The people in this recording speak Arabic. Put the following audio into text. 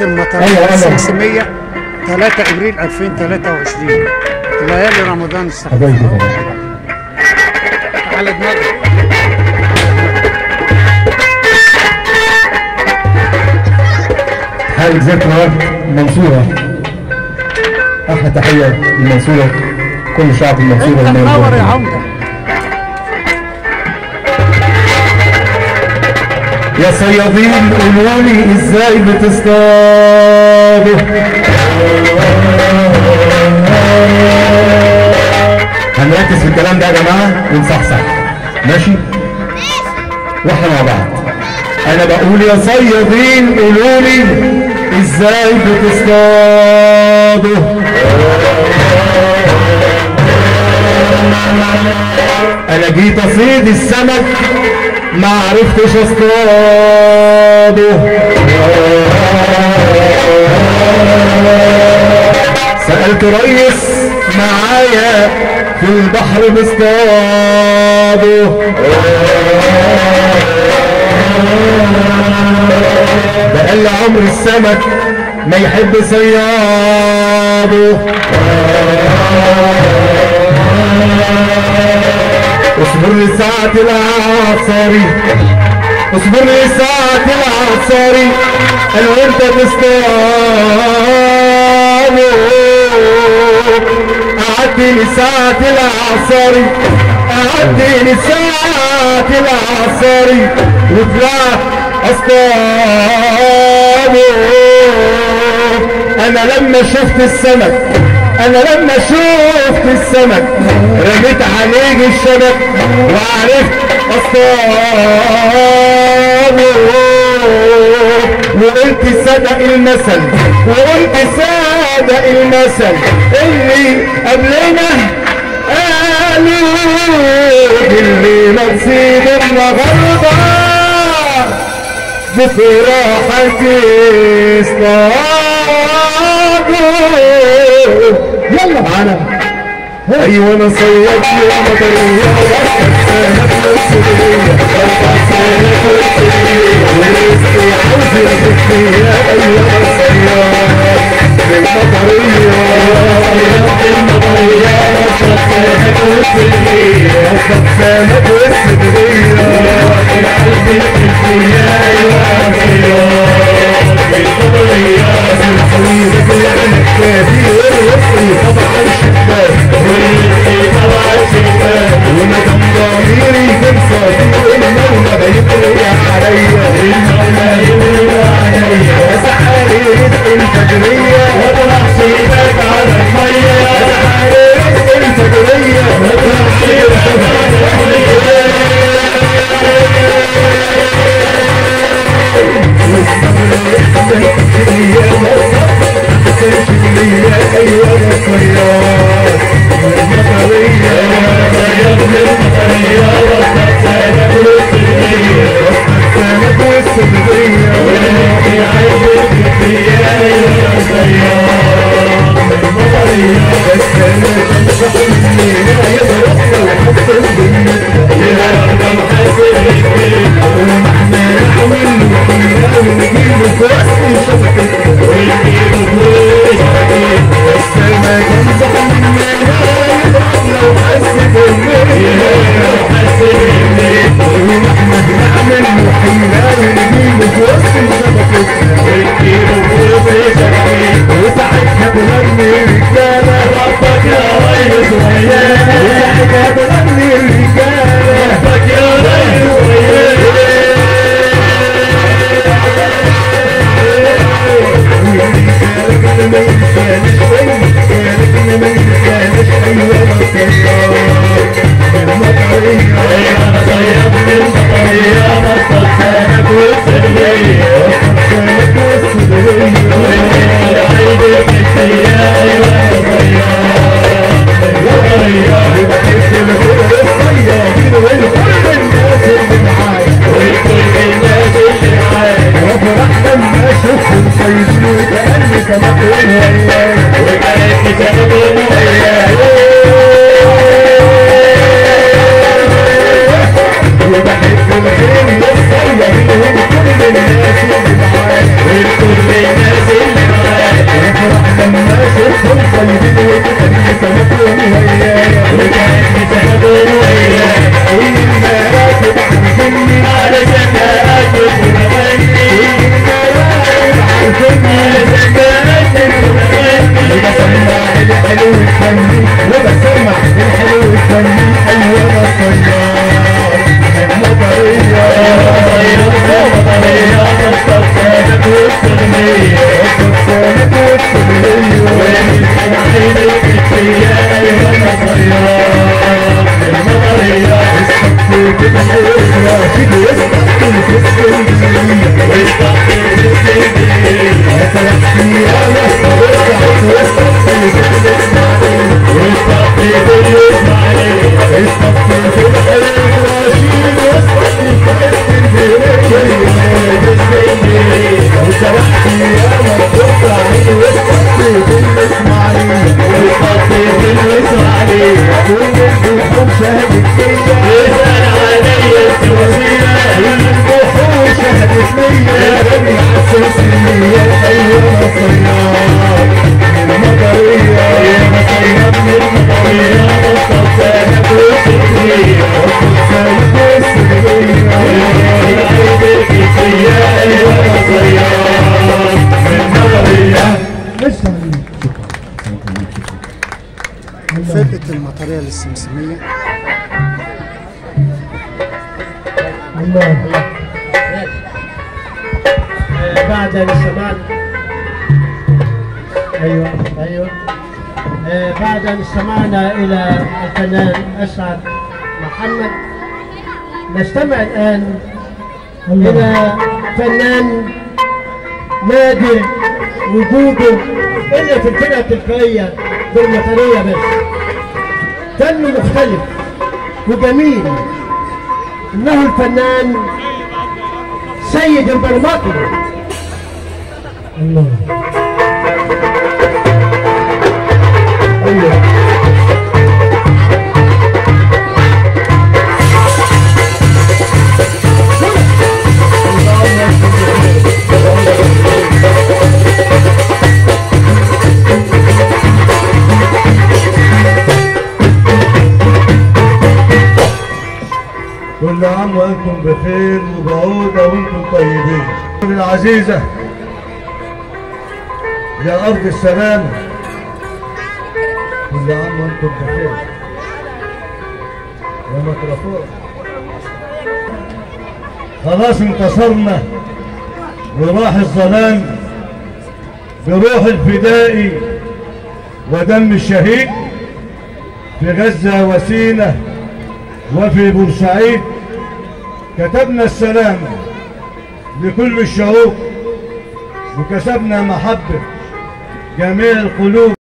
المطرية أيوة، أيوة. السمسمية 3 إبريل 2023 ليالي رمضان حبايبي على دماغك حال ذكرى المنصورة أحلى تحية للمنصورة كل شعب المنصورة. منور يا عمدة. يا صيادين قولوا لي إزاي بتصطادوا هنركز في الكلام ده يا جماعة ونصحصح. ماشي؟ وإحنا مع بعض. أنا بقول يا صيادين قولوا لي إزاي بتصطادوا أنا جيت أصيد السمك ما عرفتش سألت ريس معايا في البحر مصطاده لي عمر السمك ما يحب صياده. اصبر لساعة العصاري اصبر لساعة العصاري أنا وانت تصطاد قعدت لساعة العصاري قعدت لساعة العصاري وطلعت اصطاد أنا لما شفت السمك أنا لما شفت السمك رميت عليه الشبك وعرفت اصطاده وقلت صدق المثل وقلت صدق المثل اللي قبلنا قالوا اللي نصيب النهارده بكره هتصطادوا معانا أيوه أنا صياد يا مطريه ورزقي عاوز يا أيوه أنا صياد المطريه المطريه سمك والسدريه سمك والسدريه Yeah. Deus. الله آه، بعد أيوه أيوه. آه، بعد ان استمعنا إلى الفنان اسعد محمد. نستمع الآن إلى فنان نادر وجوده. الا في الفرقة التلقائيه بالمطريه بس. فنه مختلف وجميل. إنه الفنان سيد البرماطي الله. عام وأنتم بخير وبعودة وأنتم طيبين. العزيزة يا أرض السلام. كل عام وأنتم بخير. يا ميكروفون. خلاص انتصرنا. وراح الظلام بروح الفدائي ودم الشهيد في غزة وسينة وفي بورسعيد. كتبنا السلام لكل الشعوب وكسبنا محبة جميع القلوب.